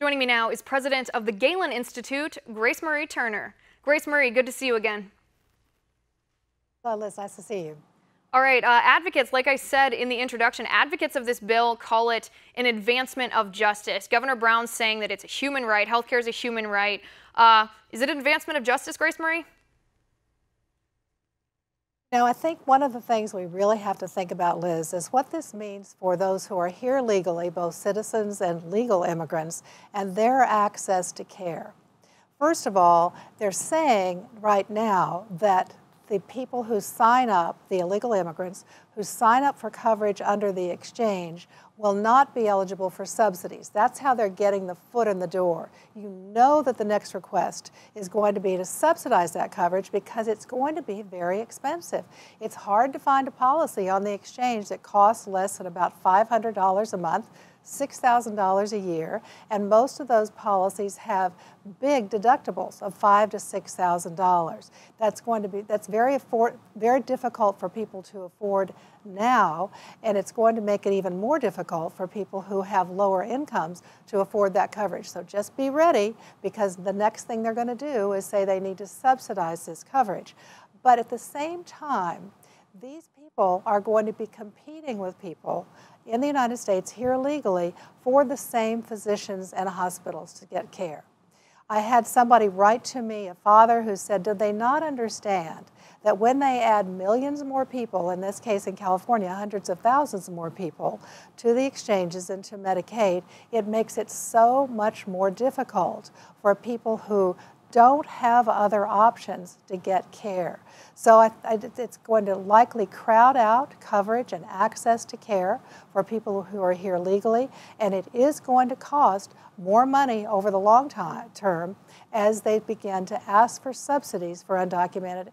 Joining me now is president of the Galen Institute, Grace Marie Turner. Grace Marie, good to see you again. Hello, Liz. Nice to see you. All right, uh, advocates, like I said in the introduction, advocates of this bill call it an advancement of justice. Governor Brown's saying that it's a human right. Healthcare is a human right. Uh, is it an advancement of justice, Grace Marie? Now, I think one of the things we really have to think about, Liz, is what this means for those who are here legally, both citizens and legal immigrants, and their access to care. First of all, they're saying right now that the people who sign up, the illegal immigrants, who sign up for coverage under the exchange will not be eligible for subsidies. That's how they're getting the foot in the door. You know that the next request is going to be to subsidize that coverage because it's going to be very expensive. It's hard to find a policy on the exchange that costs less than about $500 a month $6,000 a year, and most of those policies have big deductibles of five to $6,000. That's going to be, that's very, afford, very difficult for people to afford now, and it's going to make it even more difficult for people who have lower incomes to afford that coverage. So just be ready because the next thing they're going to do is say they need to subsidize this coverage. But at the same time, these people are going to be competing with people in the United States here legally for the same physicians and hospitals to get care. I had somebody write to me, a father who said, Did they not understand that when they add millions more people, in this case in California, hundreds of thousands more people, to the exchanges and to Medicaid, it makes it so much more difficult for people who don't have other options to get care. So I, I, it's going to likely crowd out coverage and access to care for people who are here legally, and it is going to cost more money over the long time, term as they begin to ask for subsidies for undocumented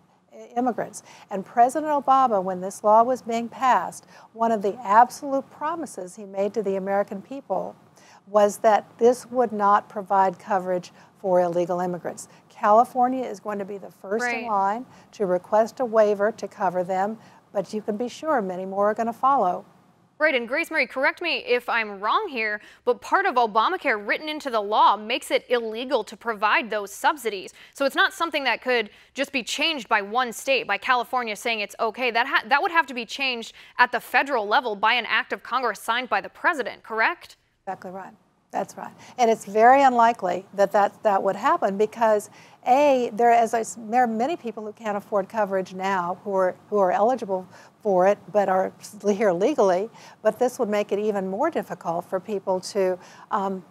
immigrants. And President Obama, when this law was being passed, one of the absolute promises he made to the American people was that this would not provide coverage for illegal immigrants. California is going to be the first right. in line to request a waiver to cover them, but you can be sure many more are going to follow. Right, and Grace Marie, correct me if I'm wrong here, but part of Obamacare written into the law makes it illegal to provide those subsidies. So it's not something that could just be changed by one state, by California saying it's okay. That, that would have to be changed at the federal level by an act of Congress signed by the president, correct? Exactly right. That's right. And it's very unlikely that that, that would happen because, A, there, as I, there are many people who can't afford coverage now who are, who are eligible for it but are here legally, but this would make it even more difficult for people to um,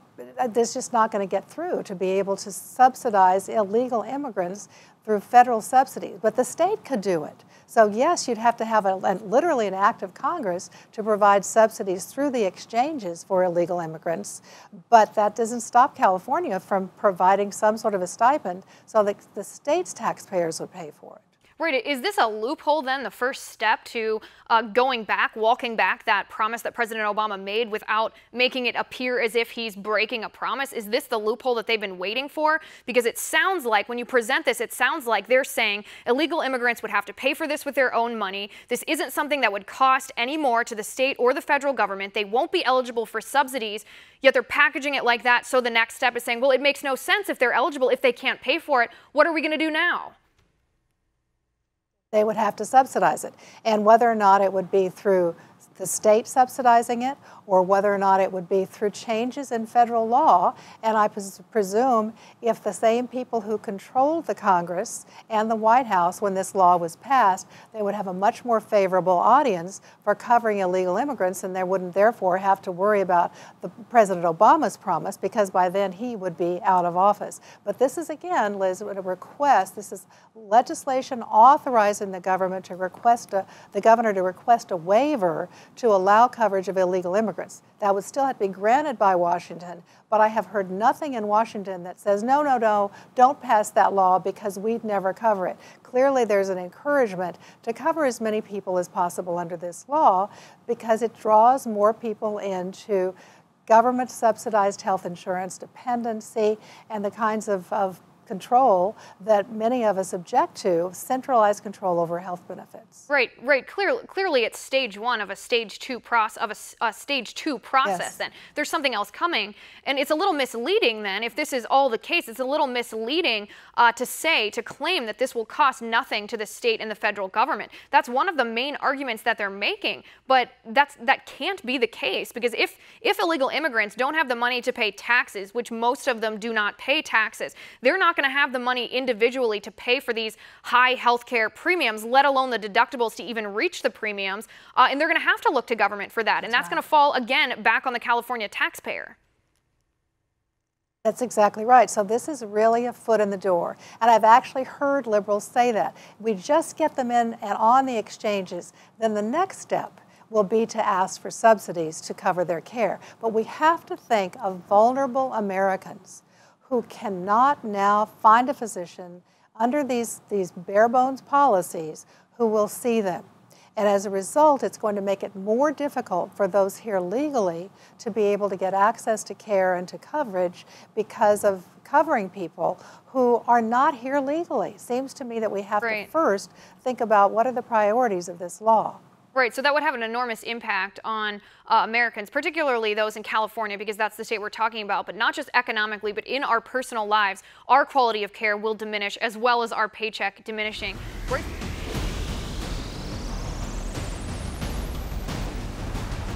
this just not going to get through to be able to subsidize illegal immigrants through federal subsidies. But the state could do it. So yes, you'd have to have a, literally an act of Congress to provide subsidies through the exchanges for illegal immigrants. But that doesn't stop California from providing some sort of a stipend so that the state's taxpayers would pay for it. Right. Is this a loophole then, the first step to uh, going back, walking back that promise that President Obama made without making it appear as if he's breaking a promise? Is this the loophole that they've been waiting for? Because it sounds like, when you present this, it sounds like they're saying illegal immigrants would have to pay for this with their own money. This isn't something that would cost any more to the state or the federal government. They won't be eligible for subsidies, yet they're packaging it like that. So the next step is saying, well, it makes no sense if they're eligible, if they can't pay for it. What are we going to do now? They would have to subsidize it. And whether or not it would be through the state subsidizing it or whether or not it would be through changes in federal law. And I pres presume if the same people who controlled the Congress and the White House when this law was passed, they would have a much more favorable audience for covering illegal immigrants and they wouldn't therefore have to worry about the President Obama's promise because by then he would be out of office. But this is again, Liz, a request. This is legislation authorizing the government to request a, the governor to request a waiver to allow coverage of illegal immigrants. That would still have to be granted by Washington, but I have heard nothing in Washington that says, no, no, no, don't pass that law because we'd never cover it. Clearly, there's an encouragement to cover as many people as possible under this law because it draws more people into government subsidized health insurance, dependency, and the kinds of, of control that many of us object to, centralized control over health benefits. Right, right. Clearly, clearly it's stage one of a stage two process of a, a, stage two process. Yes. Then there's something else coming, and it's a little misleading. Then, if this is all the case, it's a little misleading uh, to say to claim that this will cost nothing to the state and the federal government. That's one of the main arguments that they're making, but that's that can't be the case because if if illegal immigrants don't have the money to pay taxes, which most of them do not pay taxes, they're not going to have the money individually to pay for these high health care premiums, let alone the deductibles to even reach the premiums. Uh, and they're going to have to look to government for that. And that's, that's right. going to fall again back on the California taxpayer. That's exactly right. So this is really a foot in the door. And I've actually heard liberals say that. We just get them in and on the exchanges, then the next step will be to ask for subsidies to cover their care. But we have to think of vulnerable Americans who cannot now find a physician under these, these bare bones policies who will see them. And as a result, it's going to make it more difficult for those here legally to be able to get access to care and to coverage because of covering people who are not here legally. Seems to me that we have right. to first think about what are the priorities of this law. Right, so that would have an enormous impact on uh, Americans, particularly those in California, because that's the state we're talking about, but not just economically, but in our personal lives, our quality of care will diminish as well as our paycheck diminishing. We're